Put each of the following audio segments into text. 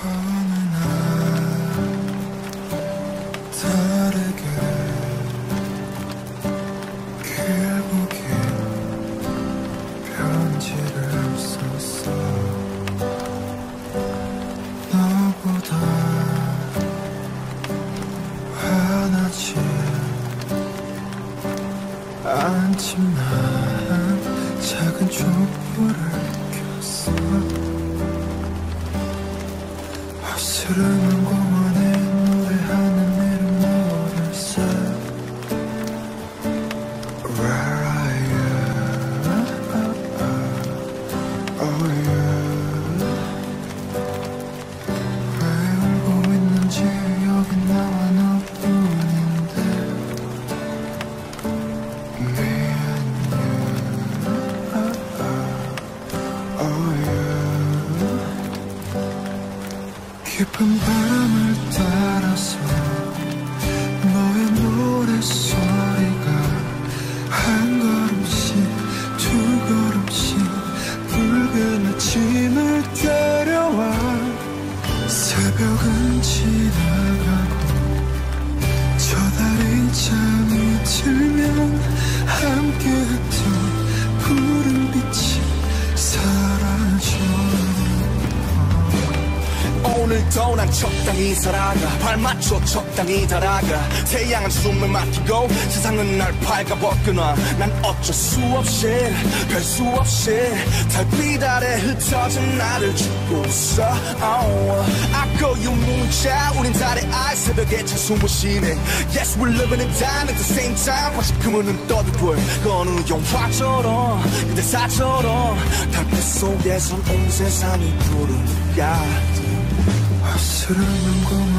Oh. 적당히 달아가 태양은 숨을 막히고 세상은 날 밝아벗겨놔. 난 어쩔 수 없이 별 수 없이 달빛 아래 흩어진 나를 죽고 있어. oh. 아까운 문자 우린 달의 알 새벽에 차 숨을 쉬네. Yes we're living and dying at the same time. 마시큼은 떠들볼 거는 영화처럼 그대 사처럼 달빛 속에선 온 세상이 부르니까 아슬은 공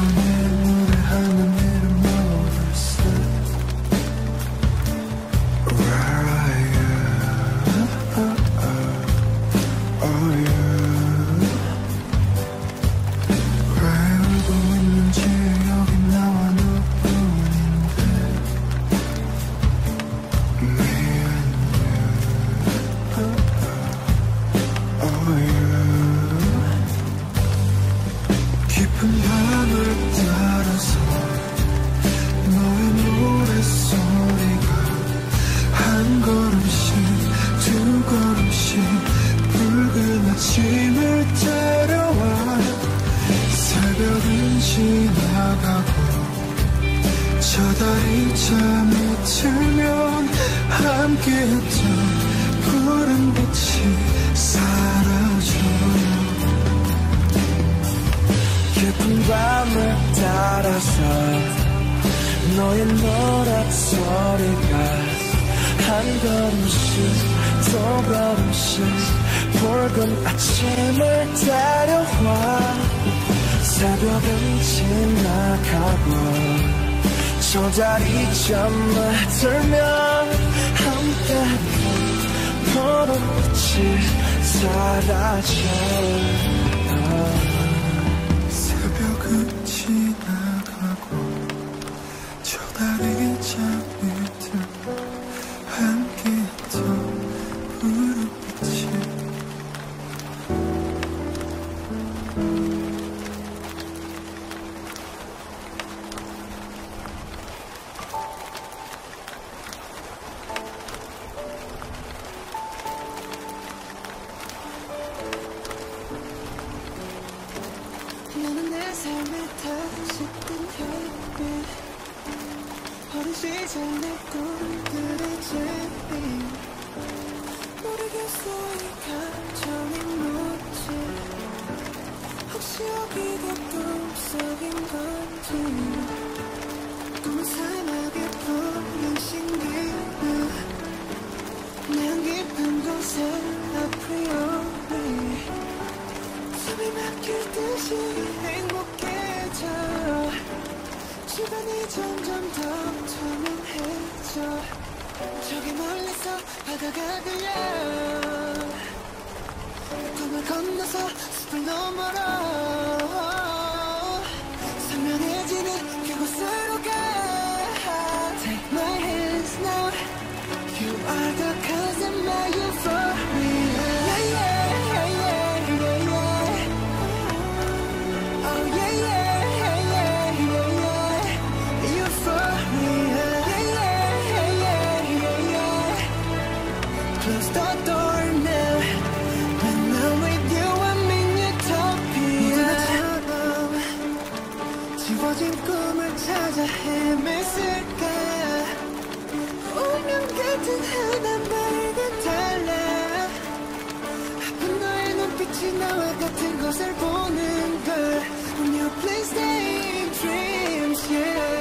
사라져. 아, 새벽은 지나. 나와 같은 곳을 보는 걸 New place, stay in dreams, yeah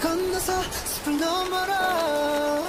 건너서 숲을 넘어라.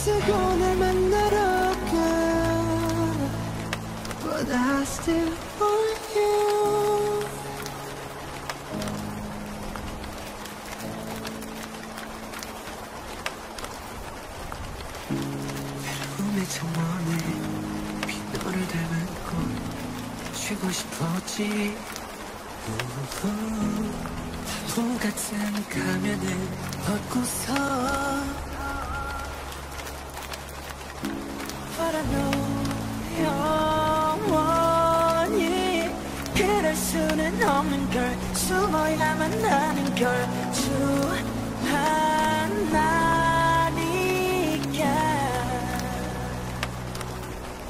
쓰고 날 만나러 가 But I still want you. 외로움의 정원에 빈너를 닮은 꽃 쉬고 싶었지. 우후, 같은 가면을 벗고서 없는 걸 숨어야만 하는 걸 주하나니까.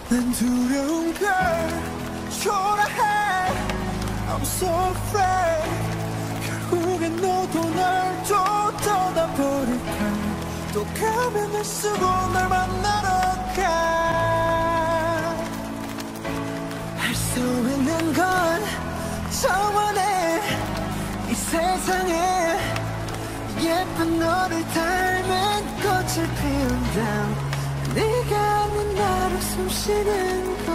난 두려운 걸 초라해. I'm so afraid. 결국엔 너도 날 쫓아다 버릴까. 또 가면을 쓰고 날 만나러 세상에 예쁜 너를 닮은 꽃을 피운다 네가 아닌 나로 숨쉬는 것.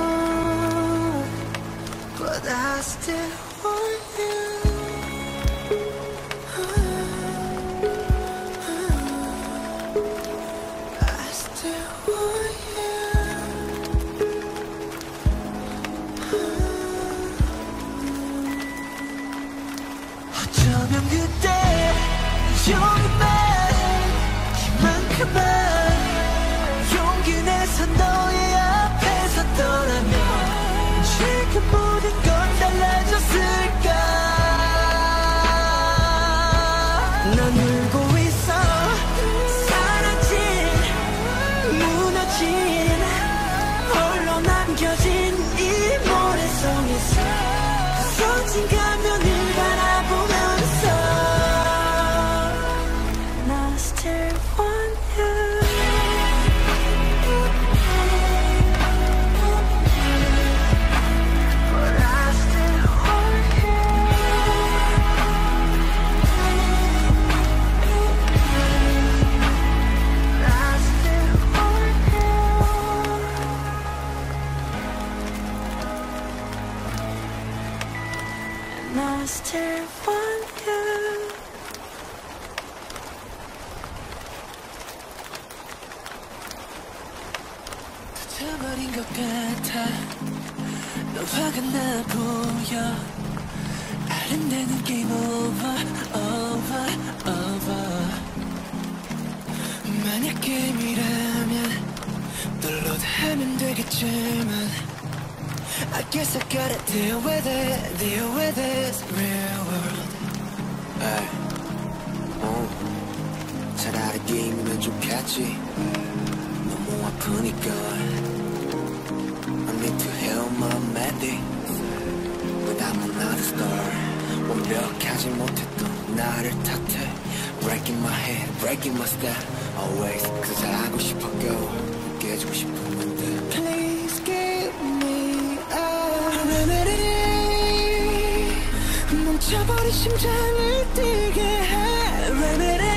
But I still guess I gotta deal with it, deal with this real world. 에이, 어, 차라리 게임이면 좋겠지. 너무 아프니까. I need to heal my melody. But I'm not a star. 완벽하지 못했던 나를 탓해. Breaking my head, breaking my step. Always, 그 잘하고 싶었고, 깨주고 싶었는데. Please 멈춰버린 심장을 뛰게 해 remedy.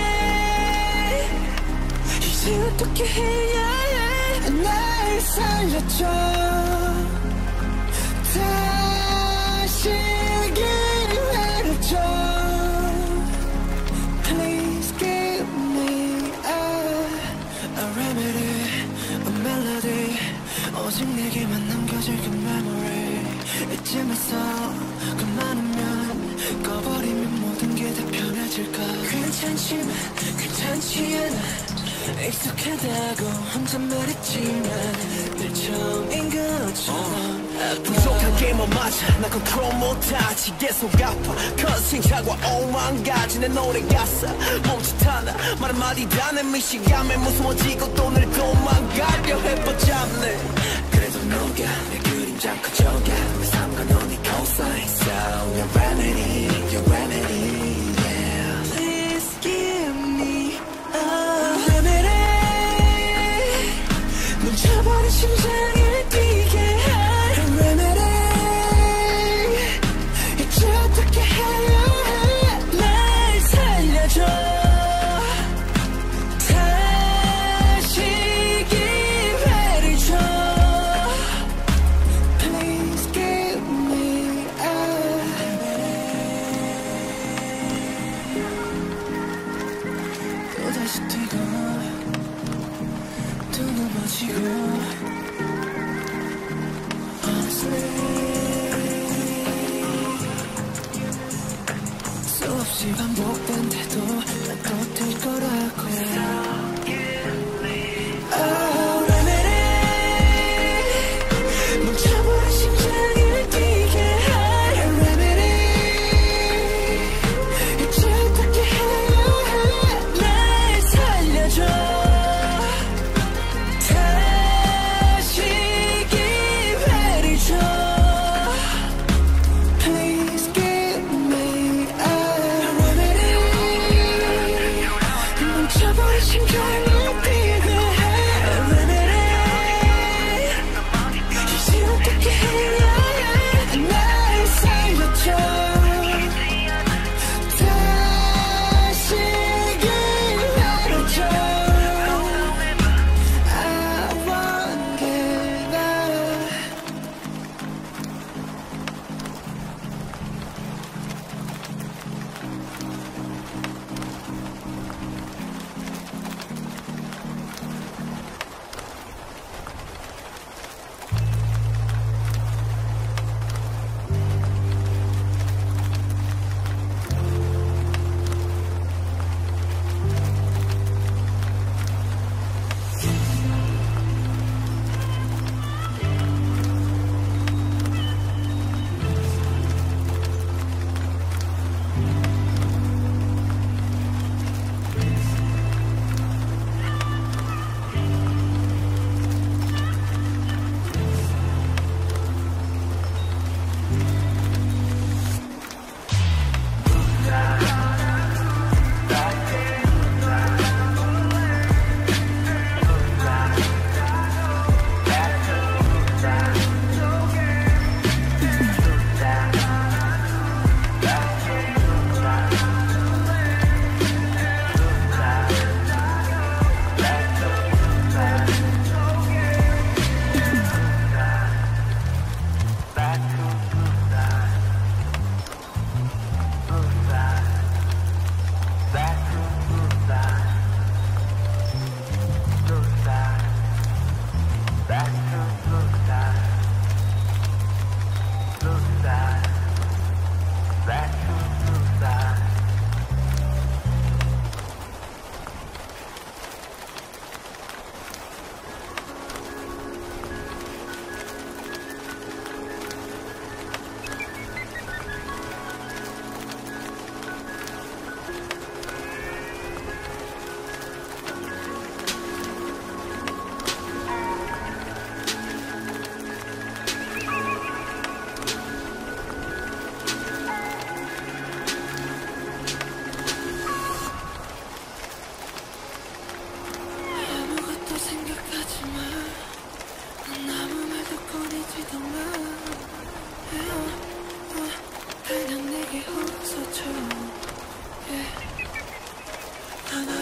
이제 어떻게 해야 해? 날 살려줘. 괜찮지만 괜찮지 않아. 익숙하다고 혼잣말했지만 늘 처음인 것처럼 아파. 부족하게만 맞아 나 컨트롤 못하지. 계속 아파. 'cause 시행착오와 오만 가지. 내 노래 가사 몸짓 하나. 말 한마디 다 내 미시감에 무서워지고 또 늘 도망가려 해 but 잡네. 그래도 네가 내 그림자 커져가. 내 삶과 너넨 equal sign So your remedy, your remedy 심장을 뛰게 할 remedy. 이제 어떻게 해야 해날 살려줘. 다시 기회를 줘. Please give me a 또다시 뛰고 또 넘어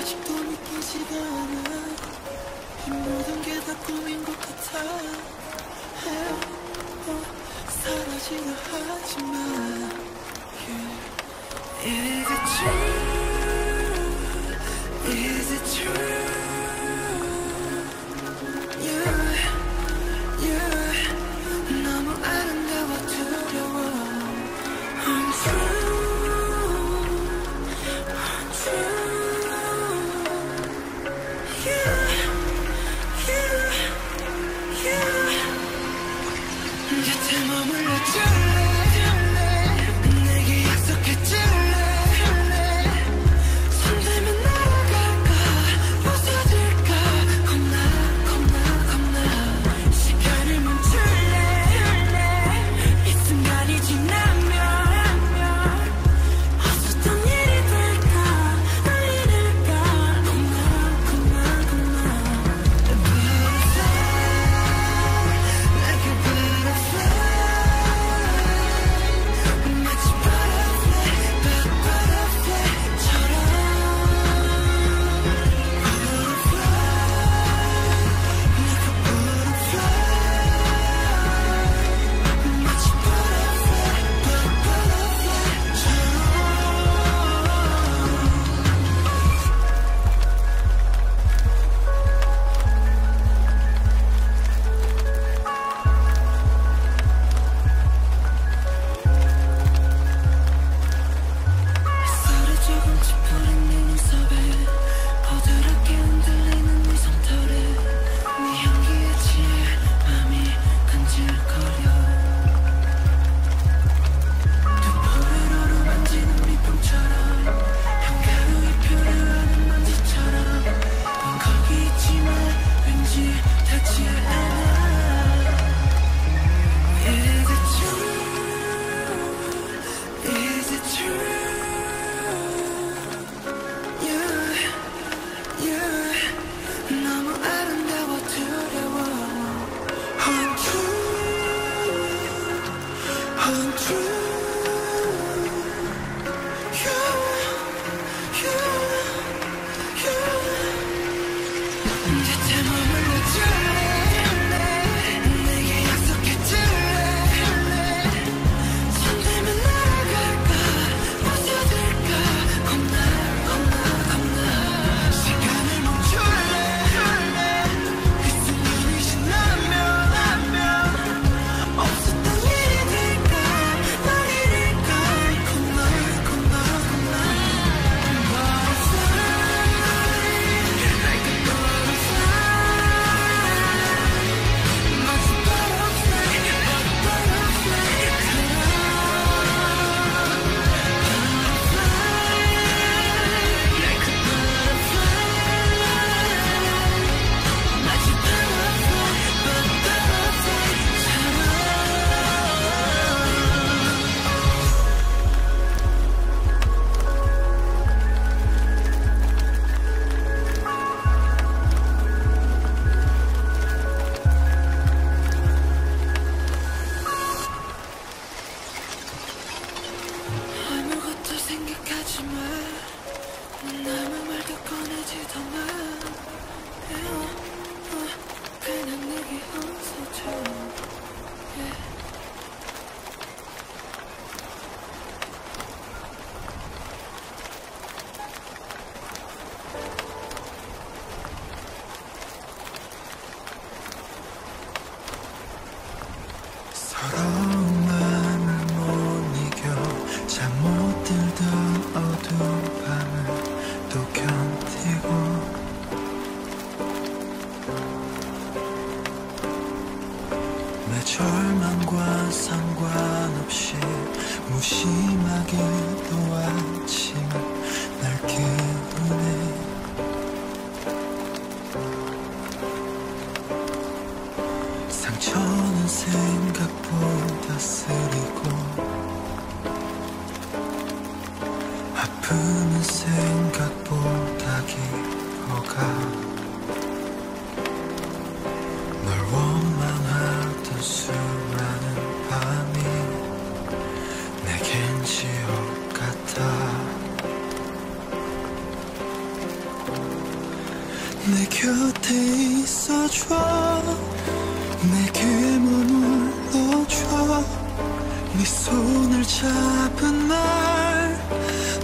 아직도 믿기지가 않아 이 모든 게 다 꿈인 것 같아 헤어도 사라지려 하지만 yeah. Is it true? Is it true?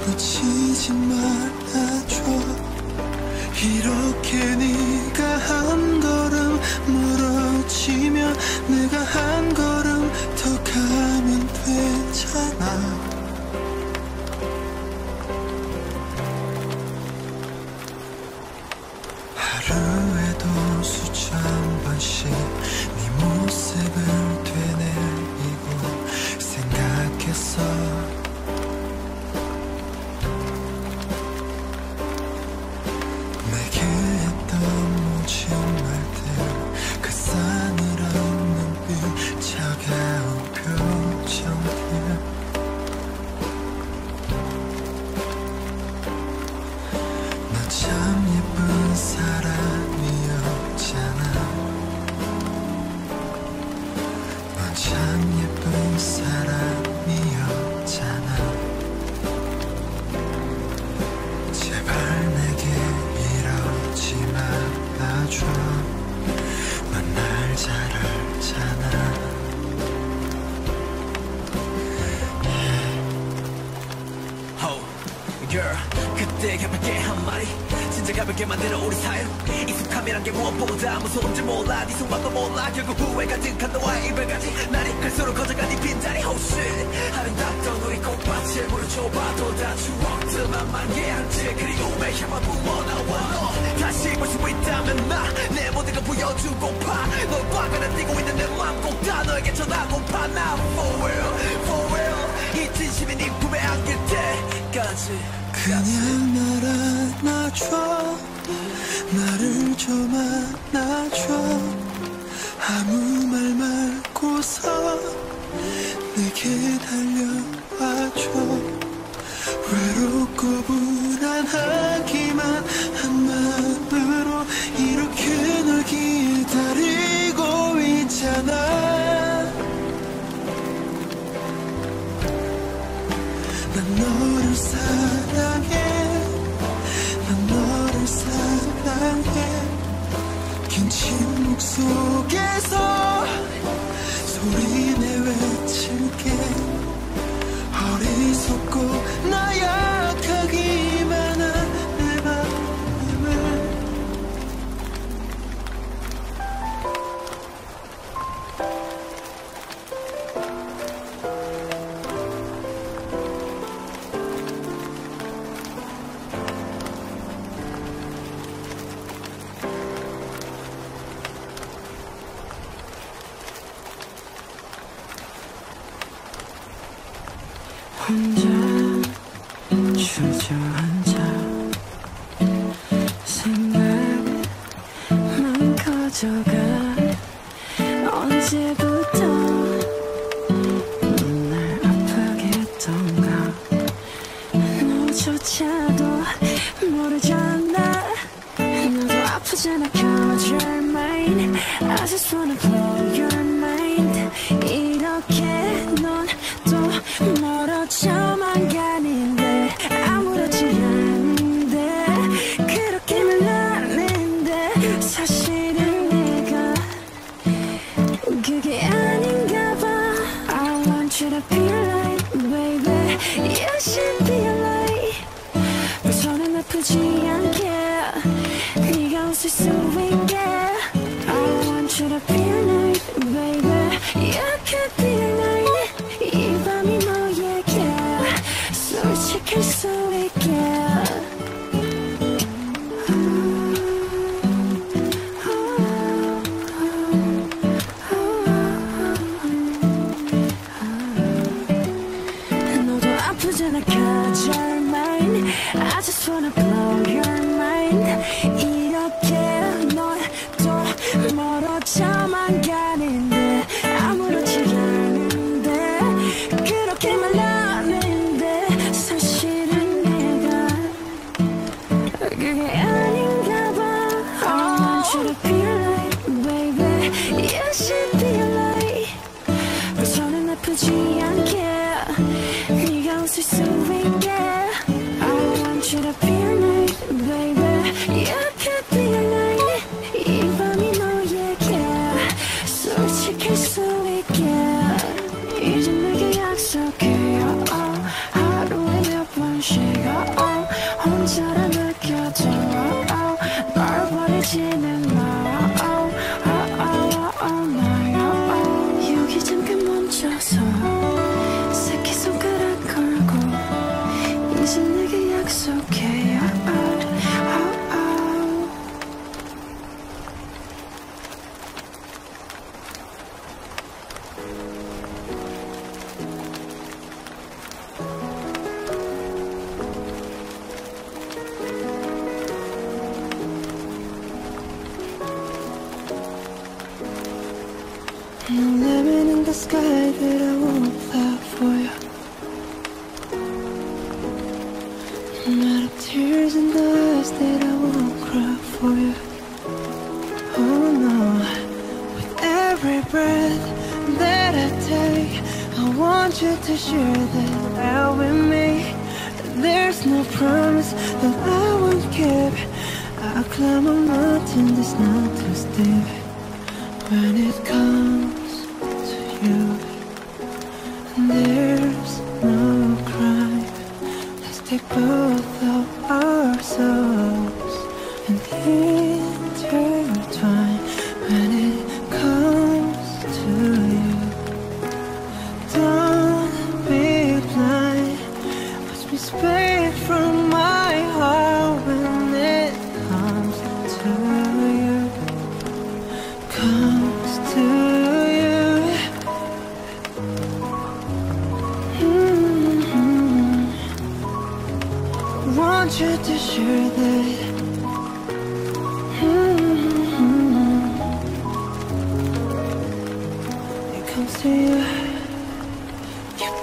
붙이지 말아줘. 이렇게 네 밤에 네 품에 안길 때까지. 그냥 날 안아줘. 나를 좀 안아줘. 아무 말 말고서 내게 달려와줘. 외롭고 불안하기만 한 마음으로 이렇게 널 기다리고 있잖아. 너를 사랑해. 난 너를 사랑해. 긴 침묵 속에서 소리내 외칠게. 어리석고 나야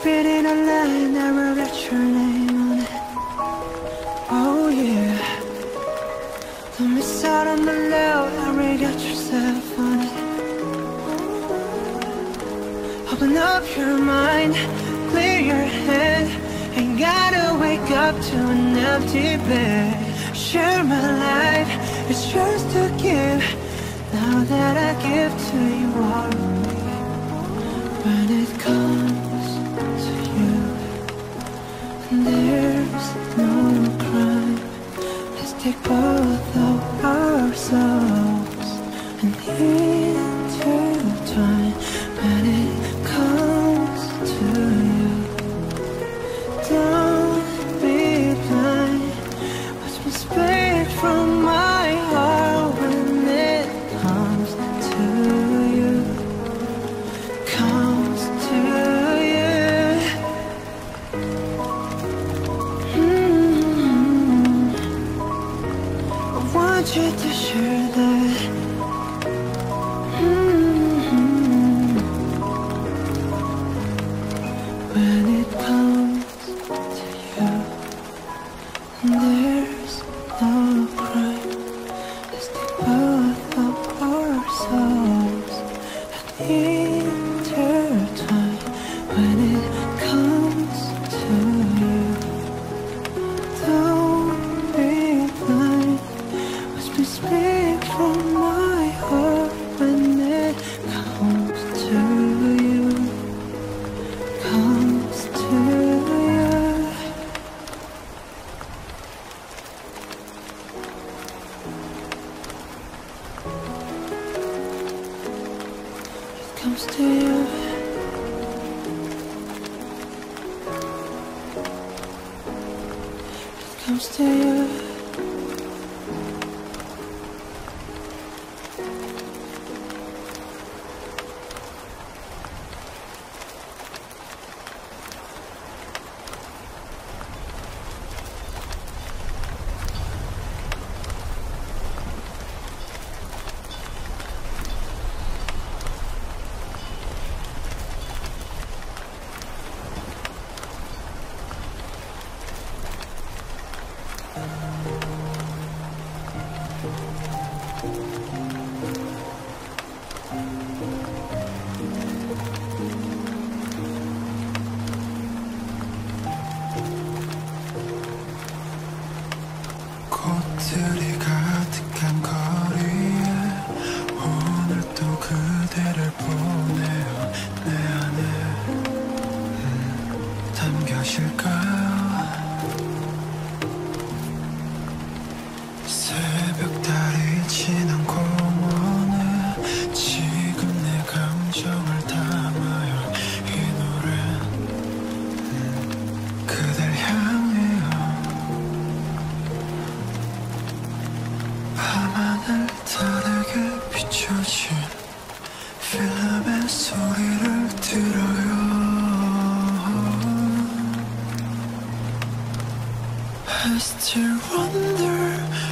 Written a line that will get your name on it. Oh yeah. Don't miss out on the love I will got yourself on it. Open up your mind, clear your head. Ain't gotta wake up to an empty bed. Share my life, it's yours to give. Now that I give to you all When it comes take both of ourselves. 소리를 들어요 I still wonder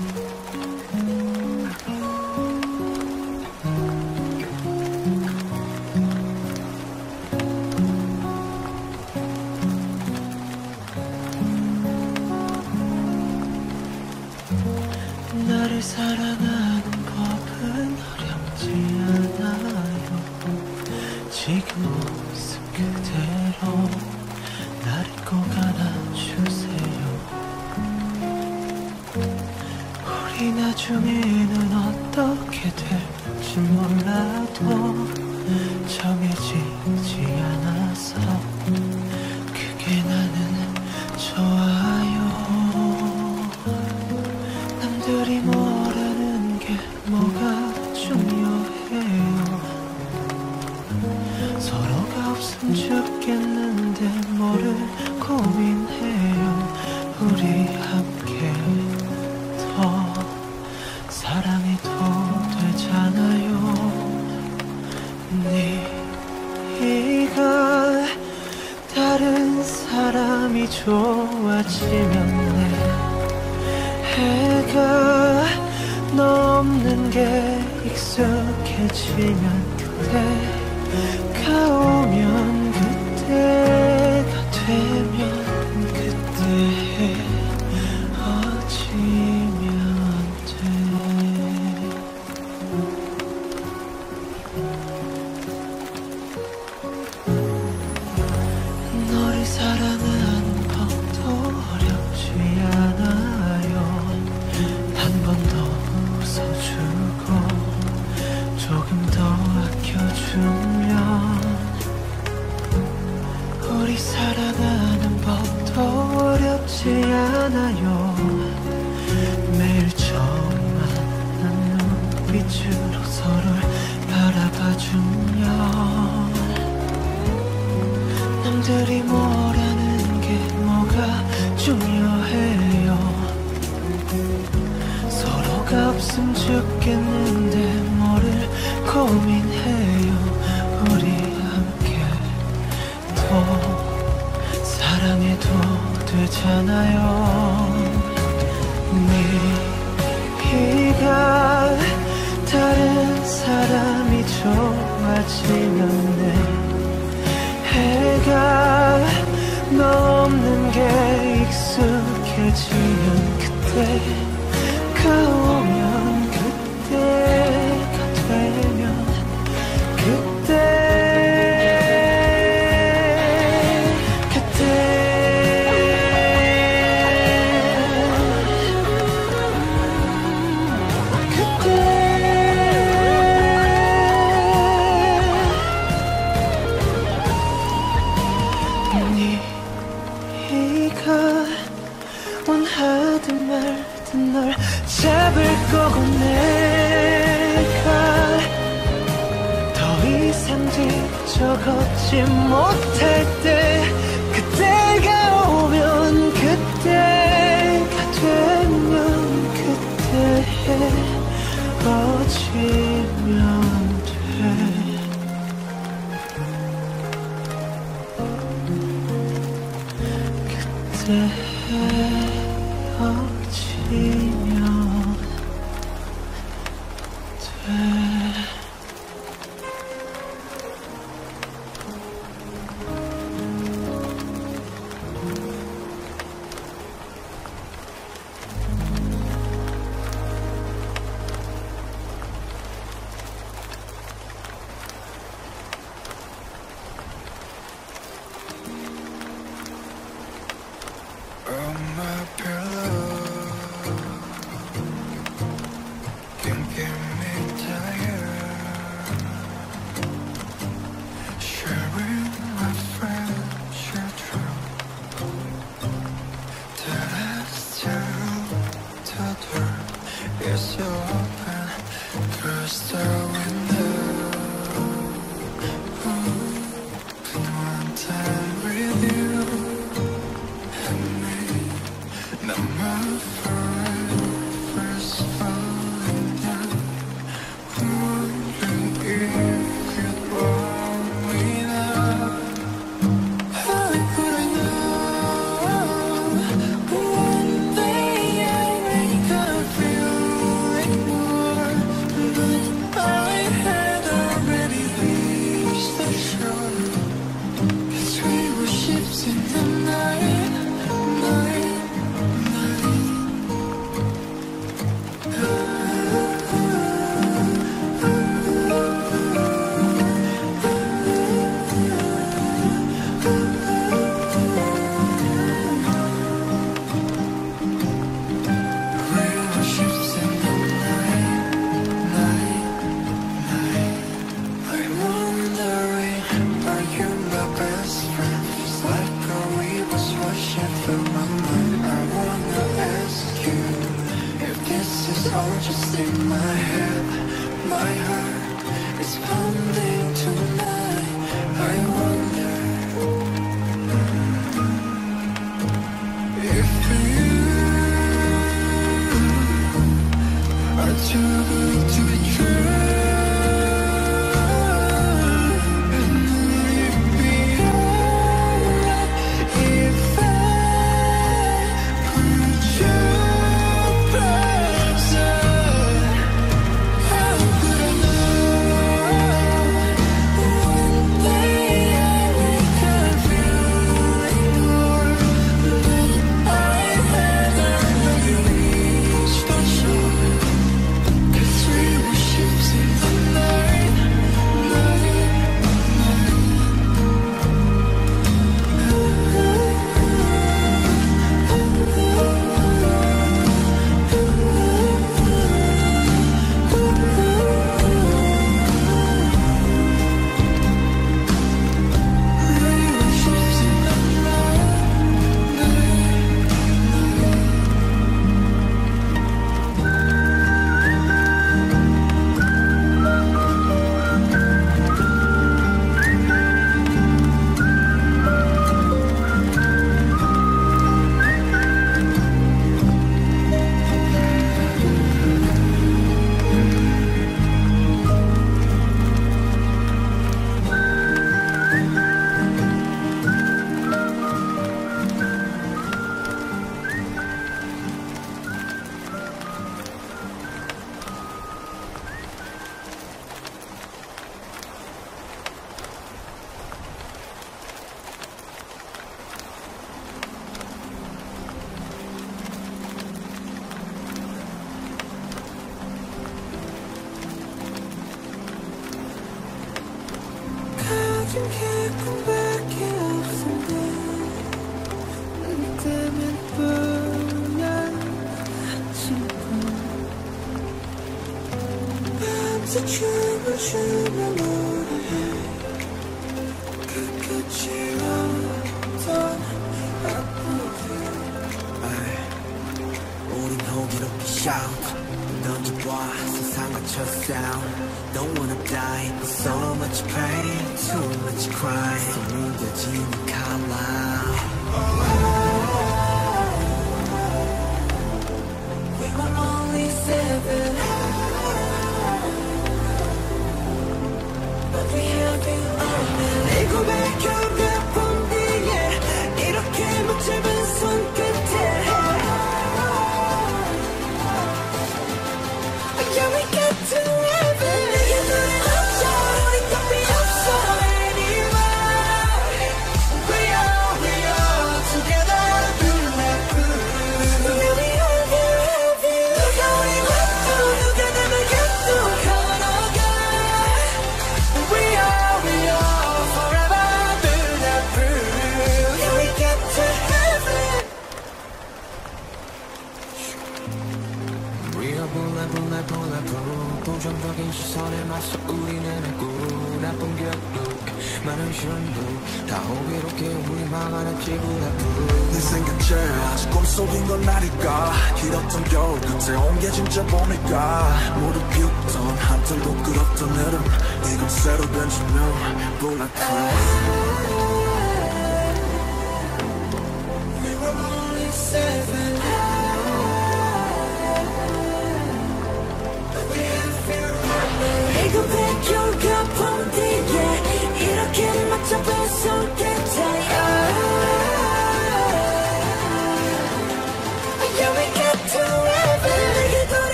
うん 저 걷지 못할 때 그때가 오면 그때가 되면 그때 해 oh.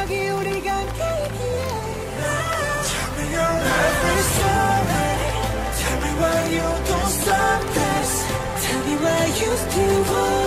여기 우리가 Tell me why you don't stop this. Tell me why you still want